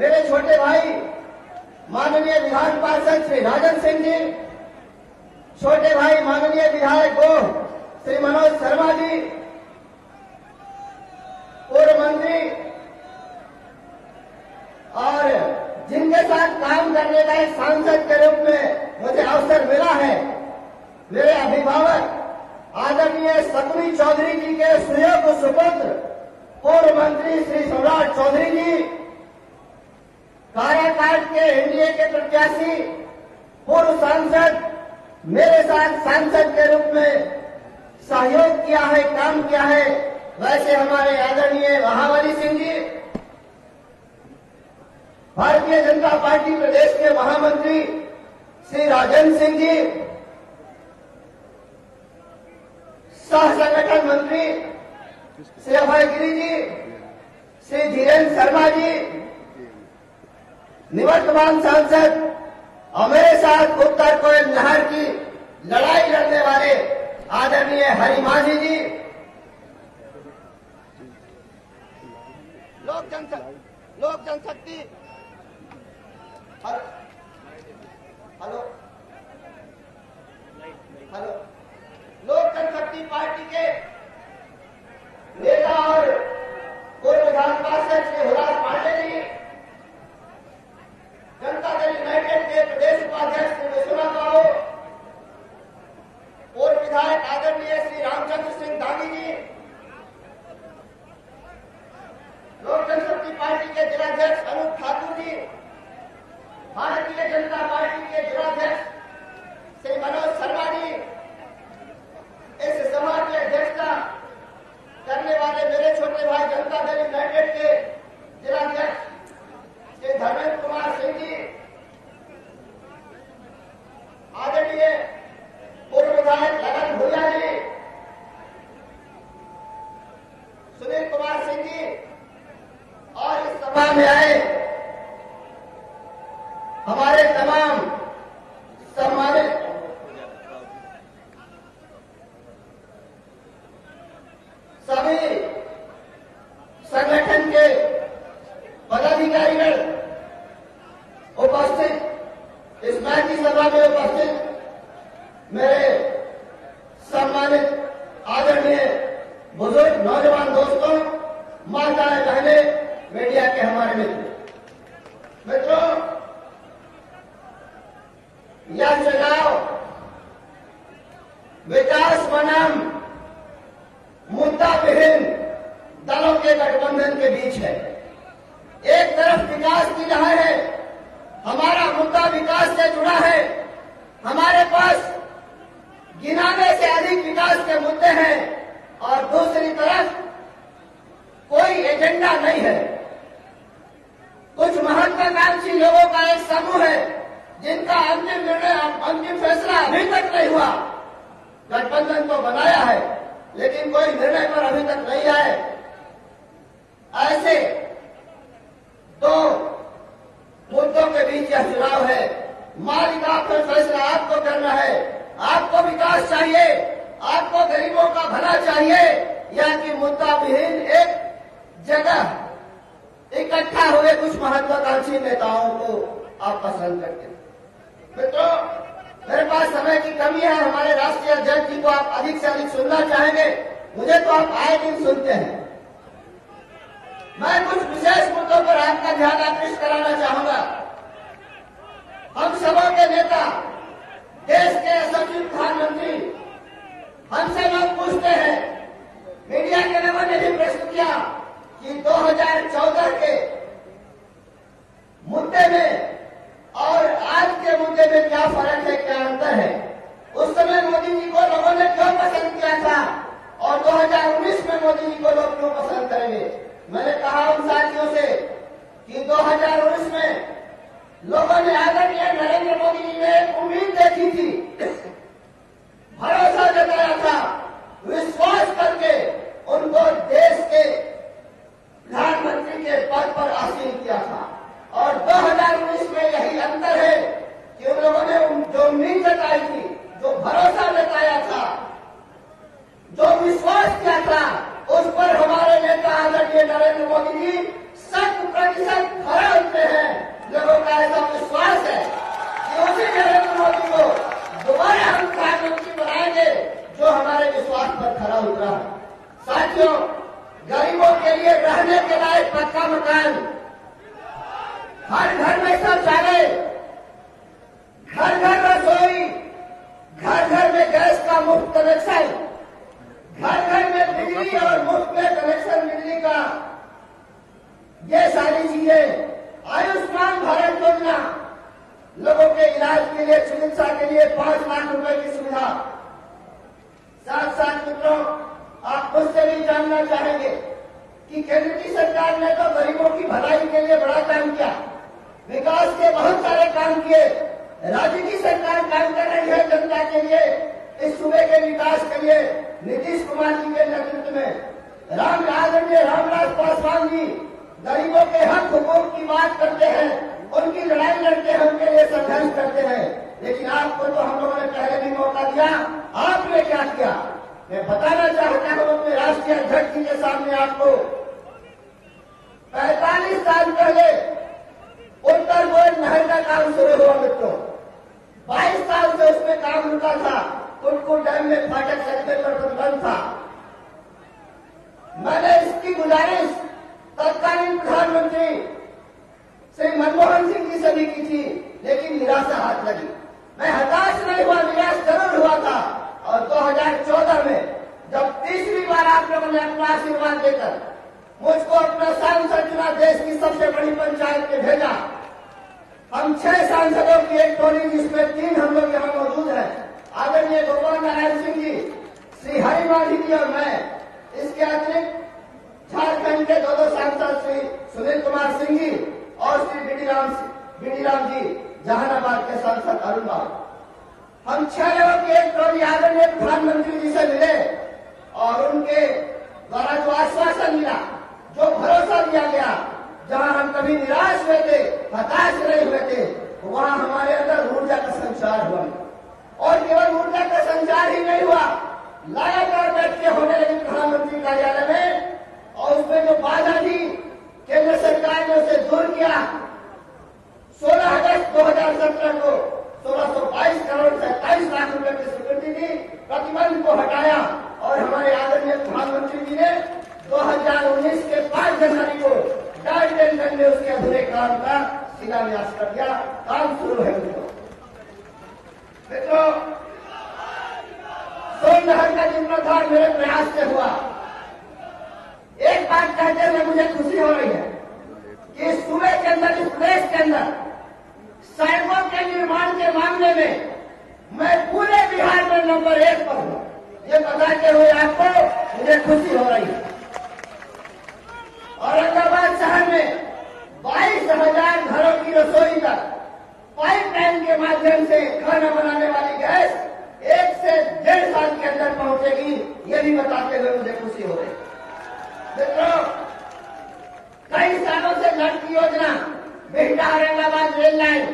मेरे छोटे भाई, माननीय विधान पार्षद श्री राजन सिंह जी, छोटे भाई माननीय विधायक को श्री मनोज शर्मा जी, पूर्व मंत्री, और जिनके साथ काम करने का एक सांसद के रूप में मुझे अवसर मिला है, मेरे अभिभावक आदरणीय सतवी चौधरी जी के सुयोग सुपुत्र पूर्व मंत्री श्री सम्राट चौधरी जी काराकाट के एनडीए के प्रत्याशी, पूर्व सांसद, मेरे साथ सांसद के रूप में सहयोग किया है, काम किया है, वैसे हमारे आदरणीय महावली सिंह जी, भारतीय जनता पार्टी प्रदेश के महामंत्री श्री राजन सिंह जी, सह संगठन मंत्री श्री अभय गिरी जी, श्री धीरेन्द्र शर्मा जी निवर्तमान सांसद और मेरे साथ उत्तर कोयल नहर की लड़ाई लड़ने वाले आदरणीय हरि माझी जी। लोक जनशक्ति लोक जनशक्ति। हेलो हेलो हेलो लोक जनशक्ति पार्टी के नेता और पूर्व विधान पार्षद श्री हुलास पांडे जी जनता दल यूनाइटेड के प्रदेश उपाध्यक्ष श्री विश्वनाथ बाबू पूर्व विधायक आदरणीय श्री रामचंद्र सिंह दानी जी लोक जनशक्ति पार्टी के जिलाध्यक्ष अनूप ठाकुर जी भारतीय जनता पार्टी के जिलाध्यक्ष श्री मनोज शर्मा जी इस सभा की अध्यक्षता करने वाले मेरे छोटे भाई जनता दल यूनाइटेड के जिलाध्यक्ष श्री धर्मेंद्र कुमार सिंह जी आदरणीय पूर्व विधायक लगन भूया जी सुनील कुमार सिंह जी और इस सभा में आए हमारे तमाम सम्मानित सभी संगठन के पदाधिकारीगण उपस्थित इस मैच की सभा में उपस्थित मेरे सम्मानित आदरणीय बुज़ुर्ग नौजवान दोस्तों माताएँ के हमारे मित्र मित्रों, यह चुनाव विकास बनाम मुद्दा विहीन दलों के गठबंधन के बीच है। एक तरफ़ विकास की लहर है, हमारा मुद्दा विकास से जुड़ा है। हमारे पास गिनाने से अधिक विकास के मुद्दे हैं और दूसरी तरफ़ कोई एजेंडा नहीं है। कुछ महत्वाकांक्षी लोगों का एक समूह है, जिनका अंतिम निर्णय अंतिम फैसला अभी तक नहीं हुआ। गठबंधन को बनाया है, लेकिन कोई निर्णय पर अभी तक नहीं आए। ऐसे दो मुद्दों के बीच यह चुनाव है। मालिक आपका फैसला आपको करना है। आपको विकास चाहिए। आपको गरीबों का भला चाहिए। या कि मुद्दा विहीन एक जगह इकट्ठा हुए कुछ महत्वाकांक्षी नेताओं को आप पसंद करते मित्रों, मेरे पास समय की कमी है। हमारे राष्ट्रीय अध्यक्ष जी को आप अधिक से अधिक सुनना चाहेंगे। मुझे तो आप आए दिन सुनते हैं। मैं कुछ विशेष मुद्दों पर आपका ध्यान आकृष्ट कराना चाहूँगा। हम सभा के नेता, देश के यशस्वी प्रधानमंत्री हमसे लोग पूछते हैं मीडिया के लोगों ने भी प्रश्न किया कि 2014 के मुद्दे में और आज के मुद्दे में क्या फ़र्क है क्या अंतर है उस समय मोदी जी को लोगों ने क्यों पसंद किया था और 2019 में मोदी जी को लोग क्यों पसंद करेंगे मैंने कहा उन साथियों से कि 2019 में लोगों ने आदरणीय नरेंद्र मोदी जी ने उम्मीद देखी थी, भरोसा जताया था, विश्वास करके उनको देश के प्रधानमंत्री के पद पर आसीन किया था। और 2019 में यही अंतर है कि उन लोगों ने जो उम्मीद जताई थी, जो भरोसा जताया था, जो विश्वास किया था, उस पर हमारे नेता आदरणीय नरेंद्र मोदी जी शत प्रतिशत खड़े होते हैं लोगों का ऐसा विश्वास है। कि उसी नरेंद्र मोदी को दोबारा हम प्रधानमंत्री बनाएँगे, जो हमारे विश्वास पर खड़ा उतरा है। साथियों, गरीबों के लिए रहने के लायक पक्का मकान। हर घर में शौचालय, घर घर रसोई, घर घर में गैस का मुफ़्त कनेक्शन, घर घर में बिजली और मुफ़्त में कनेक्शन मिलने का ये सारी चीज़ें आयुष्मान भारत योजना लोगों के इलाज के लिए, चिकित्सा के लिए पाँच लाख रुपए की सुविधा। साथ साथ मित्रों, आप मुझसे भी जानना चाहेंगे कि केंद्र की सरकार ने तो गरीबों की भलाई के लिए बड़ा काम किया। विकास के बहुत सारे काम किए। राज्य की सरकार काम कर रही है जनता के लिए, इस सूबे के विकास के लिए। नीतीश कुमार जी के नेतृत्व में। राम आदरणीय रामराज पासवान जी गरीबों के हक हुकूक की बात करते हैं, उनकी लड़ाई लड़ते हैं, उनके लिए संघर्ष करते हैं। लेकिन आपको तो हम लोगों ने पहले भी मौका दिया, आपने क्या किया? मैं बताना चाहता हूँ अपने राष्ट्रीय अध्यक्ष जी के सामने आपको। पैतालीस साल पहले उत्तर गोयल नहर का काम शुरू हुआ, मित्रों। बाईस साल से उसमें काम रुका था, कुटकुट डैम में फाटक लगने पर बंद था। मैंने इसकी गुजारिश तत्कालीन प्रधानमंत्री श्री मनमोहन सिंह जी से भी की थी, लेकिन निराशा हाथ लगी। मैं हताश नहीं हुआ, निराश ज़रूर हुआ था। और 2014 में जब तीसरी बार आप लोगों ने अपना आशीर्वाद देकर मुझको अपना सांसद चुना, देश की सबसे बड़ी पंचायत में भेजा। हम छह सांसदों की एक टोली, जिसमें तीन हम लोग यहाँ मौजूद हैं। आदरणीय गोपाल नारायण सिंह जी, श्री हरिमाधी जी और मैं, इसके अतिरिक्त झारखंड के दो दो सांसद श्री सुनील कुमार सिंह जी और Shri B D Ram B D Ram ji, Jehanabad के सांसद अरुण बाबू। हम छह लोगों के एक टोली आदरणीय प्रधानमंत्री जी से मिले और उनके द्वारा जो आश्वासन मिला, जो भरोसा दिया गया, जहाँ हम कभी निराश हुए थे, हताश नहीं हुए थे वहाँ हमारे अंदर ऊर्जा का संचार हुआ और केवल ऊर्जा का संचार ही नहीं हुआ लगातार बैठ के होने लगी प्रधानमंत्री कार्यालय में और उसमें जो बाधा थी केंद्र सरकार ने उसे दूर किया 16 अगस्त 2017 को 1622 करोड़ सैतालीस लाख रुपए की स्वीकृति दी प्रतिबंध को हटाया और हमारे आदरणीय प्रधानमंत्री जी ने 2019 के 5 जनवरी को डाल टेंशन में उसके अधूरे काम का शिलान्यास कर दिया काम शुरू है। मित्रों मित्रों सोनहर का जीर्णोद्धार मेरे प्रयास से हुआ। एक बात कहते हुए मुझे खुशी हो रही है कि सूबे के अंदर, इस प्रदेश के अंदर सड़कों के निर्माण के मामले में मैं पूरे बिहार में नंबर एक पर हूँ। ये बताते हुए आपको मुझे खुशी हो रही है। औरंगाबाद शहर में बाईस हज़ार रसोई तक पाइपलाइन के माध्यम से खाना बनाने वाली गैस एक से डेढ़ साल के अंदर पहुंचेगी, ये भी बताते हुए मुझे खुशी हो रही मित्रों, कई सालों से लड़की योजना बिहटा औरंगाबाद रेल लाइन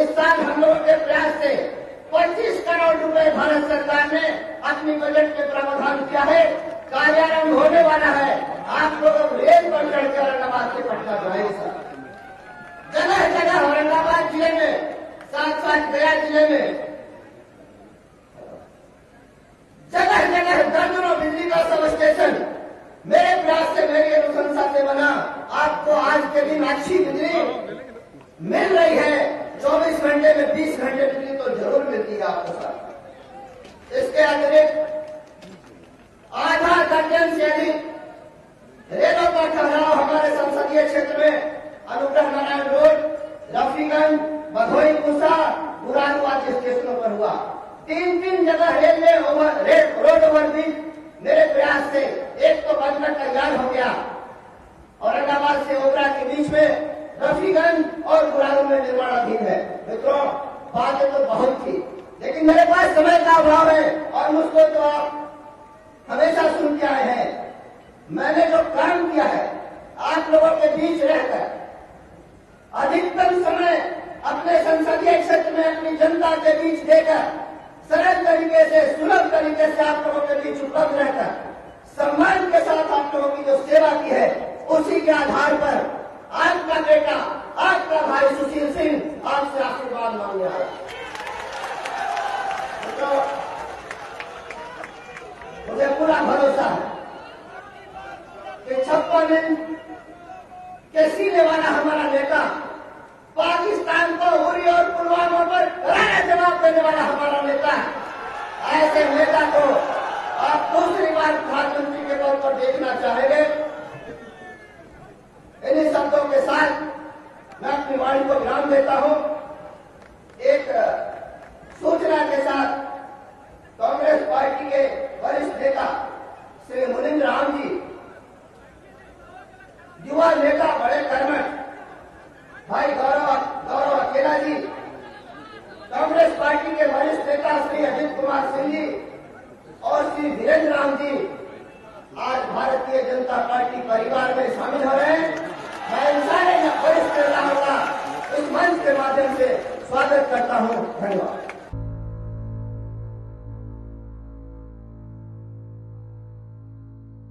इस साल हम लोगों के प्रयास से 25 करोड़ रुपए भारत सरकार ने अपनी बजट में प्रावधान किया है। कार्यारंभ होने वाला है। आप लोग रेल पर चढ़ के औरंगाबाद से पटना जाएँगे जगह जगह औरंगाबाद ज़िले में साथ साथ गया ज़िले में। जगह जगह दर्जनों बिजली का सब स्टेशन मेरे प्रयास से मेरी अनुशंसा से बना आपको आज के दिन अच्छी बिजली मिल रही है। 24 घंटे में 20 घंटे बिजली तो ज़रूर मिलती है आपको साथ। इसके अतिरिक्त आधा दर्जन से अधिक रेलों का ठहराव हमारे संसदीय क्षेत्र में अनुग्रह नारायण रोड रफीगंज भदोई कुसा मुरादू आदि स्टेशनों पर हुआ तीन तीन जगह railway over, rail road overbridge मेरे प्रयास से एक तो बनकर तैयार हो गया। औरंगाबाद से ओबरा के बीच में रफीगंज और गुरारू में निर्माणाधीन है। मित्रों, बातें तो बहुत थी, लेकिन मेरे पास समय का अभाव है और मुझको तो आप हमेशा सुन के आए हैं। मैंने जो काम किया है, आप लोगों के बीच रहकर, अधिकतम समय अपने संसदीय क्षेत्र में अपनी जनता के बीच देकर सरल तरीके से, सुलभ तरीके से आप लोगों के बीच उपलब्ध रहकर सम्मान के साथ आप लोगों की जो सेवा की है, उसी के आधार पर आपका बेटा, आपका भाई सुशील सिंह आपसे आशीर्वाद मांगने आया तो मुझे पूरा भरोसा है कि छप्पन इंच के सीने वाला हमारा नेता पाकिस्तान को उरी और पुलवामा पर करारा जवाब देने वाला हमारा नेता ऐसे नेता को आप दूसरी बार प्रधानमंत्री के तौर पर देखना चाहेंगे। इन्हीं शब्दों के साथ मैं अपनी वाणी को विराम देता हूँ। एक सूचना के साथ कांग्रेस पार्टी के वरिष्ठ नेता श्री मुनिंद्र राम जी, युवा नेता बड़े कर्मठ, भाई गौरव गौरव अकेला जी कांग्रेस पार्टी के वरिष्ठ नेता श्री अजित कुमार सिंह जी और श्री धीरेन्द्र राम जी आज भारतीय जनता पार्टी परिवार में शामिल हो रहे हैं। मैं इन सारे वरिष्ठ नेताओं का इस मंच के माध्यम से स्वागत करता हूँ। धन्यवाद।